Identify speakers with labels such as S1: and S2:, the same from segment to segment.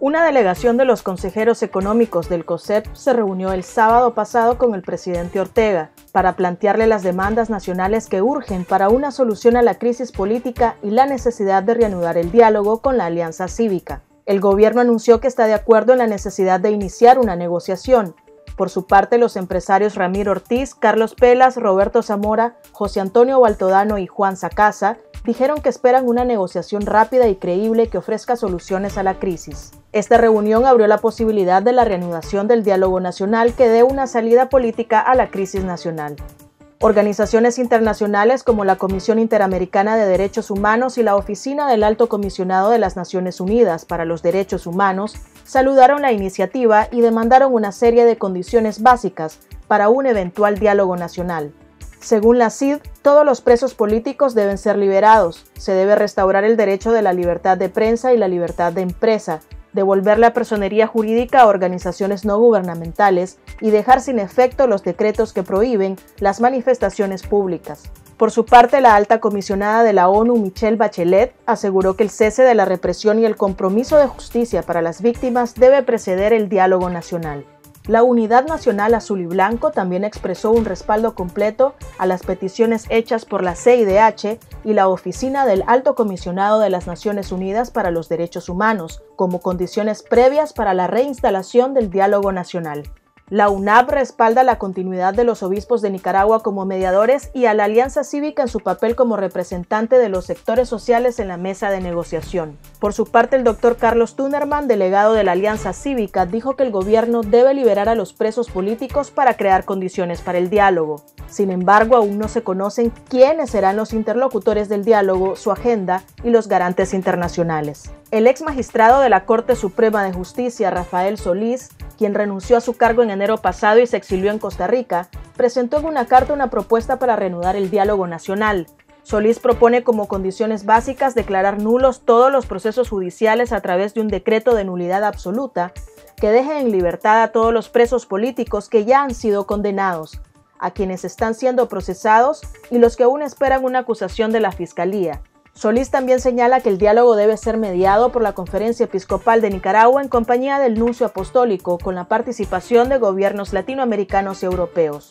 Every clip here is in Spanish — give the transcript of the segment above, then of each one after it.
S1: Una delegación de los consejeros económicos del COSEP se reunió el sábado pasado con el presidente Ortega para plantearle las demandas nacionales que urgen para una solución a la crisis política y la necesidad de reanudar el diálogo con la Alianza Cívica. El gobierno anunció que está de acuerdo en la necesidad de iniciar una negociación. Por su parte, los empresarios Ramiro Ortiz, Carlos Pelas, Roberto Zamora, José Antonio Baltodano y Juan Sacasa dijeron que esperan una negociación rápida y creíble que ofrezca soluciones a la crisis. Esta reunión abrió la posibilidad de la reanudación del diálogo nacional que dé una salida política a la crisis nacional. Organizaciones internacionales como la Comisión Interamericana de Derechos Humanos y la Oficina del Alto Comisionado de las Naciones Unidas para los Derechos Humanos saludaron la iniciativa y demandaron una serie de condiciones básicas para un eventual diálogo nacional. Según la CID, todos los presos políticos deben ser liberados, se debe restaurar el derecho de la libertad de prensa y la libertad de empresa, devolver la personería jurídica a organizaciones no gubernamentales y dejar sin efecto los decretos que prohíben las manifestaciones públicas. Por su parte, la alta comisionada de la ONU, Michelle Bachelet, aseguró que el cese de la represión y el compromiso de justicia para las víctimas debe preceder el diálogo nacional. La Unidad Nacional Azul y Blanco también expresó un respaldo completo a las peticiones hechas por la CIDH y la Oficina del Alto Comisionado de las Naciones Unidas para los Derechos Humanos como condiciones previas para la reinstalación del diálogo nacional. La UNAP respalda la continuidad de los obispos de Nicaragua como mediadores y a la Alianza Cívica en su papel como representante de los sectores sociales en la mesa de negociación. Por su parte, el doctor Carlos Tunerman, delegado de la Alianza Cívica, dijo que el gobierno debe liberar a los presos políticos para crear condiciones para el diálogo. Sin embargo, aún no se conocen quiénes serán los interlocutores del diálogo, su agenda y los garantes internacionales. El ex magistrado de la Corte Suprema de Justicia, Rafael Solís, quien renunció a su cargo en enero pasado y se exilió en Costa Rica, presentó en una carta una propuesta para reanudar el diálogo nacional. Solís propone como condiciones básicas declarar nulos todos los procesos judiciales a través de un decreto de nulidad absoluta que deje en libertad a todos los presos políticos que ya han sido condenados, a quienes están siendo procesados y los que aún esperan una acusación de la Fiscalía, Solís también señala que el diálogo debe ser mediado por la Conferencia Episcopal de Nicaragua en compañía del Nuncio Apostólico, con la participación de gobiernos latinoamericanos y europeos.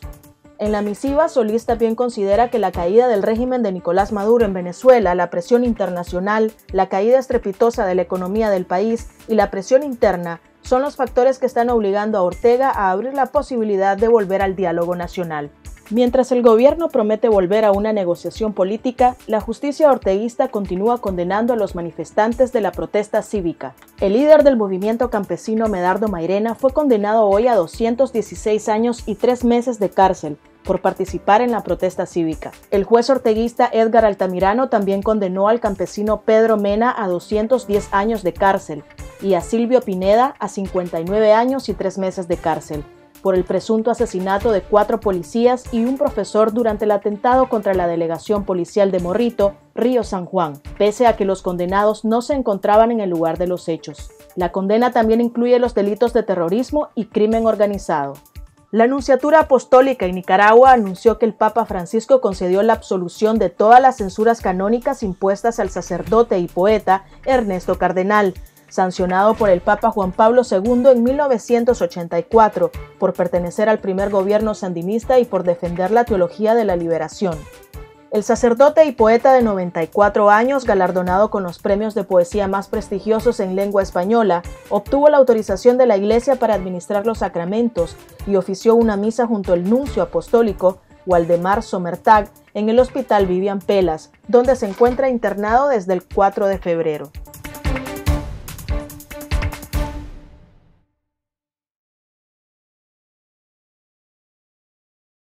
S1: En la misiva, Solís también considera que la caída del régimen de Nicolás Maduro en Venezuela, la presión internacional, la caída estrepitosa de la economía del país y la presión interna son los factores que están obligando a Ortega a abrir la posibilidad de volver al diálogo nacional. Mientras el gobierno promete volver a una negociación política, la justicia orteguista continúa condenando a los manifestantes de la protesta cívica. El líder del movimiento campesino Medardo Mairena fue condenado hoy a 216 años y 3 meses de cárcel por participar en la protesta cívica. El juez orteguista Edgar Altamirano también condenó al campesino Pedro Mena a 210 años de cárcel y a Silvio Pineda a 59 años y 3 meses de cárcel por el presunto asesinato de cuatro policías y un profesor durante el atentado contra la delegación policial de Morrito, Río San Juan, pese a que los condenados no se encontraban en el lugar de los hechos. La condena también incluye los delitos de terrorismo y crimen organizado. La Anunciatura Apostólica en Nicaragua anunció que el Papa Francisco concedió la absolución de todas las censuras canónicas impuestas al sacerdote y poeta Ernesto Cardenal, sancionado por el Papa Juan Pablo II en 1984 por pertenecer al primer gobierno sandinista y por defender la teología de la liberación. El sacerdote y poeta de 94 años, galardonado con los premios de poesía más prestigiosos en lengua española, obtuvo la autorización de la Iglesia para administrar los sacramentos y ofició una misa junto al nuncio apostólico Waldemar Somertag en el Hospital Vivian Pelas, donde se encuentra internado desde el 4 de febrero.